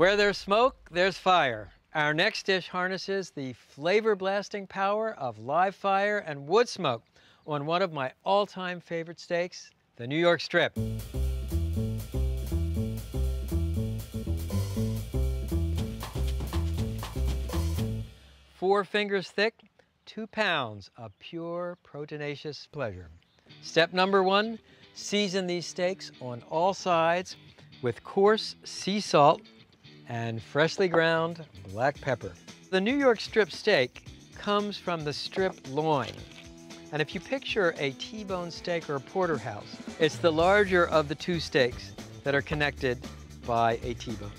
Where there's smoke, there's fire. Our next dish harnesses the flavor blasting power of live fire and wood smoke on one of my all-time favorite steaks, the New York strip. Four fingers thick, two pounds of pure proteinaceous pleasure. Step number one, season these steaks on all sides with coarse sea salt and freshly ground black pepper. The New York strip steak comes from the strip loin. And if you picture a T-bone steak or a porterhouse, it's the larger of the two steaks that are connected by a T-bone.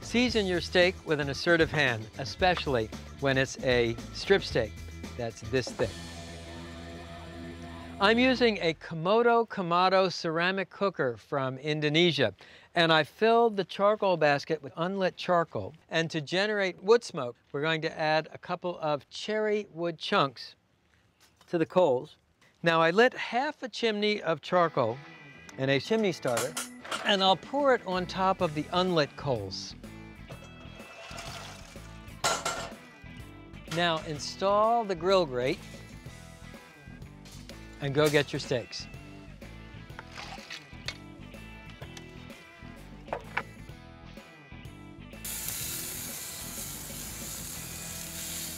Season your steak with an assertive hand, especially when it's a strip steak that's this thick. I'm using a Komodo Kamado ceramic cooker from Indonesia, and I filled the charcoal basket with unlit charcoal. And to generate wood smoke, we're going to add a couple of cherry wood chunks to the coals. Now I lit half a chimney of charcoal in a chimney starter, and I'll pour it on top of the unlit coals. Now install the grill grate and go get your steaks.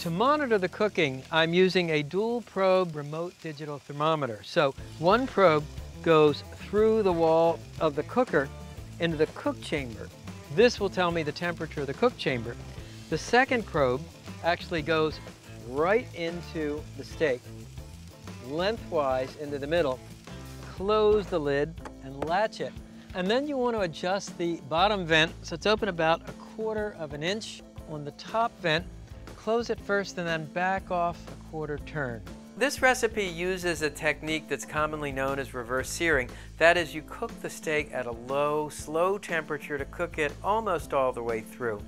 To monitor the cooking, I'm using a dual probe remote digital thermometer. So one probe goes through the wall of the cooker into the cook chamber. This will tell me the temperature of the cook chamber. The second probe actually goes right into the steak lengthwise into the middle, close the lid and latch it. And then you want to adjust the bottom vent so it's open about a quarter of an inch on the top vent. Close it first and then back off a quarter turn. This recipe uses a technique that's commonly known as reverse searing. That is, you cook the steak at a low, slow temperature to cook it almost all the way through.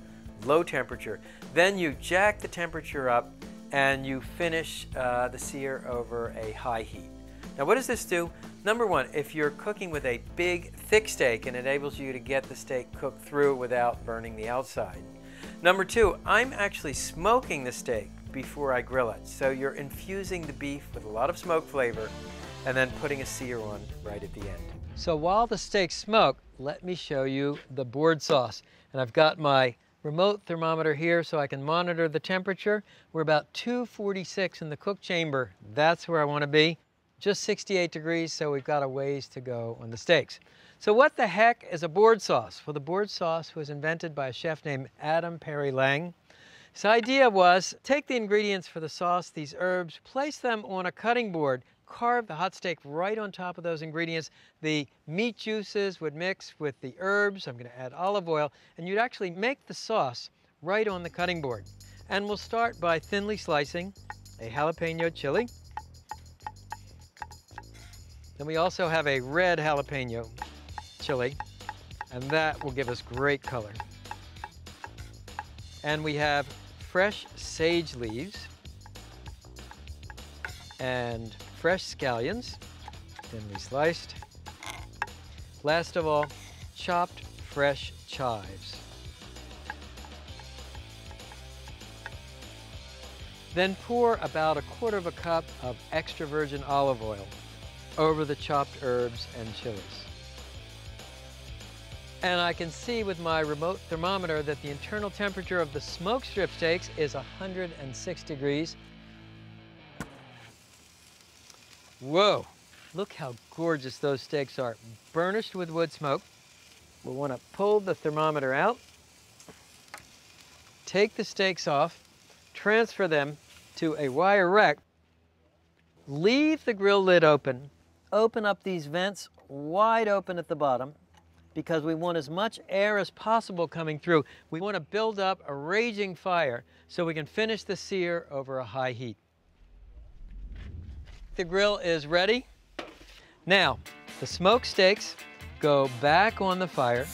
Low temperature. Then you jack the temperature up and you finish uh, the sear over a high heat. Now what does this do? Number one, if you're cooking with a big thick steak it enables you to get the steak cooked through without burning the outside. Number two, I'm actually smoking the steak before I grill it. So you're infusing the beef with a lot of smoke flavor and then putting a sear on right at the end. So while the steaks smoke, let me show you the board sauce. And I've got my remote thermometer here so I can monitor the temperature. We're about 246 in the cook chamber. That's where I want to be. Just 68 degrees, so we've got a ways to go on the steaks. So what the heck is a board sauce? Well, the board sauce was invented by a chef named Adam Perry Lang. His idea was take the ingredients for the sauce, these herbs, place them on a cutting board carve the hot steak right on top of those ingredients. The meat juices would mix with the herbs. I'm going to add olive oil. And you'd actually make the sauce right on the cutting board. And we'll start by thinly slicing a jalapeno chili. Then we also have a red jalapeno chili, and that will give us great color. And we have fresh sage leaves and fresh scallions, thinly sliced. Last of all, chopped fresh chives. Then pour about a quarter of a cup of extra virgin olive oil over the chopped herbs and chilies. And I can see with my remote thermometer that the internal temperature of the smoke strip steaks is 106 degrees. Whoa, look how gorgeous those steaks are. Burnished with wood smoke. We'll want to pull the thermometer out, take the steaks off, transfer them to a wire rack, leave the grill lid open, open up these vents wide open at the bottom because we want as much air as possible coming through. We want to build up a raging fire so we can finish the sear over a high heat the grill is ready. Now, the smoked steaks go back on the fire.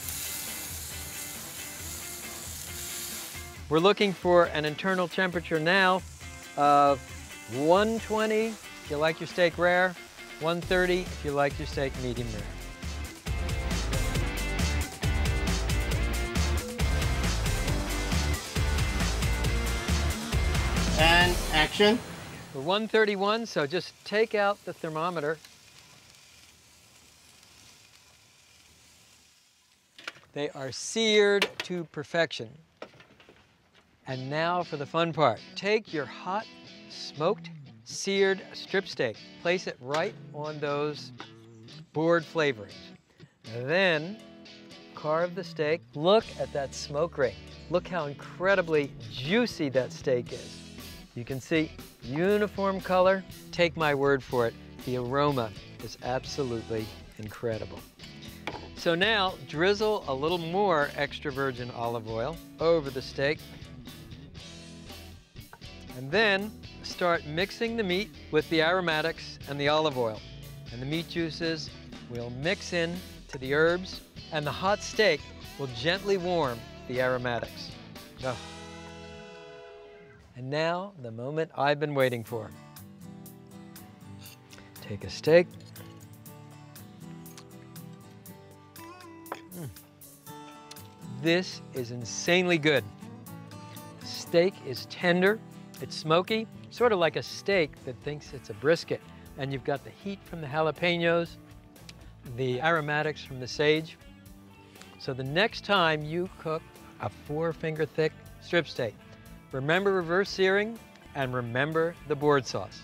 We're looking for an internal temperature now of 120 if you like your steak rare, 130 if you like your steak medium rare. And action. We're 131, so just take out the thermometer. They are seared to perfection. And now for the fun part. Take your hot, smoked, seared strip steak. Place it right on those board flavorings. Then carve the steak. Look at that smoke ring. Look how incredibly juicy that steak is. You can see uniform color. Take my word for it, the aroma is absolutely incredible. So now drizzle a little more extra virgin olive oil over the steak. And then start mixing the meat with the aromatics and the olive oil. And the meat juices will mix in to the herbs and the hot steak will gently warm the aromatics. Oh. And now, the moment I've been waiting for. Take a steak. Mm. This is insanely good. The steak is tender, it's smoky, sort of like a steak that thinks it's a brisket. And you've got the heat from the jalapenos, the aromatics from the sage. So the next time you cook a four finger thick strip steak, remember reverse searing and remember the board sauce.